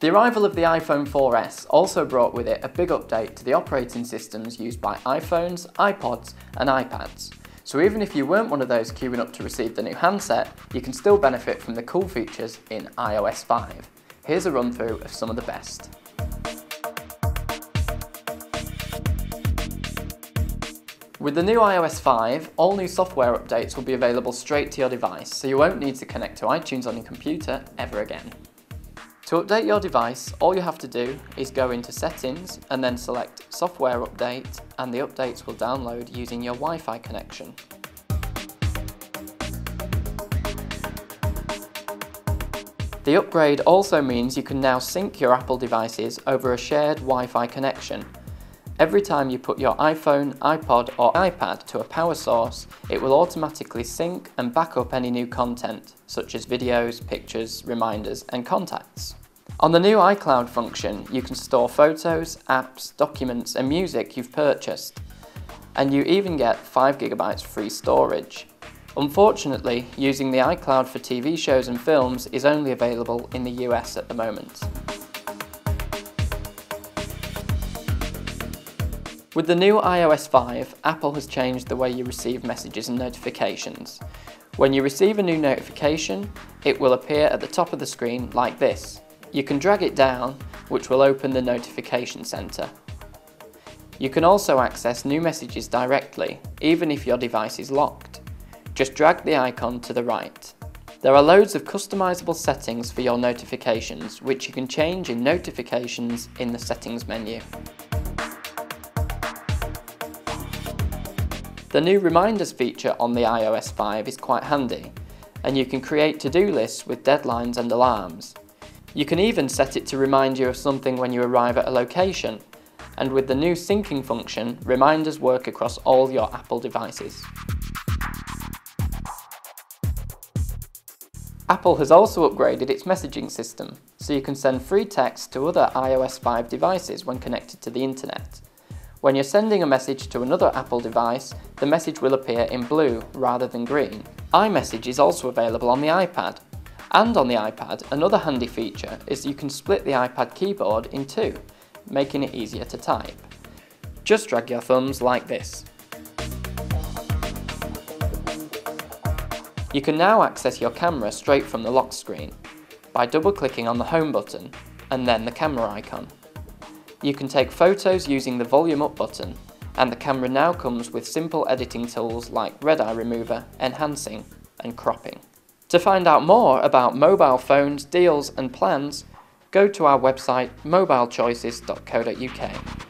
The arrival of the iPhone 4S also brought with it a big update to the operating systems used by iPhones, iPods and iPads. So even if you weren't one of those queuing up to receive the new handset, you can still benefit from the cool features in iOS 5. Here's a run through of some of the best. With the new iOS 5, all new software updates will be available straight to your device, so you won't need to connect to iTunes on your computer ever again. To update your device, all you have to do is go into Settings and then select Software Update and the updates will download using your Wi-Fi connection. The upgrade also means you can now sync your Apple devices over a shared Wi-Fi connection. Every time you put your iPhone, iPod or iPad to a power source, it will automatically sync and back up any new content, such as videos, pictures, reminders and contacts. On the new iCloud function, you can store photos, apps, documents and music you've purchased. And you even get 5GB free storage. Unfortunately, using the iCloud for TV shows and films is only available in the US at the moment. With the new iOS 5, Apple has changed the way you receive messages and notifications. When you receive a new notification, it will appear at the top of the screen like this. You can drag it down, which will open the notification center. You can also access new messages directly, even if your device is locked. Just drag the icon to the right. There are loads of customizable settings for your notifications, which you can change in Notifications in the Settings menu. The new Reminders feature on the iOS 5 is quite handy, and you can create to-do lists with deadlines and alarms. You can even set it to remind you of something when you arrive at a location, and with the new syncing function, reminders work across all your Apple devices. Apple has also upgraded its messaging system, so you can send free text to other iOS 5 devices when connected to the internet. When you're sending a message to another Apple device, the message will appear in blue rather than green. iMessage is also available on the iPad, and on the iPad, another handy feature is you can split the iPad keyboard in two, making it easier to type. Just drag your thumbs like this. You can now access your camera straight from the lock screen by double clicking on the home button and then the camera icon. You can take photos using the volume up button and the camera now comes with simple editing tools like red eye remover, enhancing and cropping. To find out more about mobile phones, deals and plans, go to our website mobilechoices.co.uk.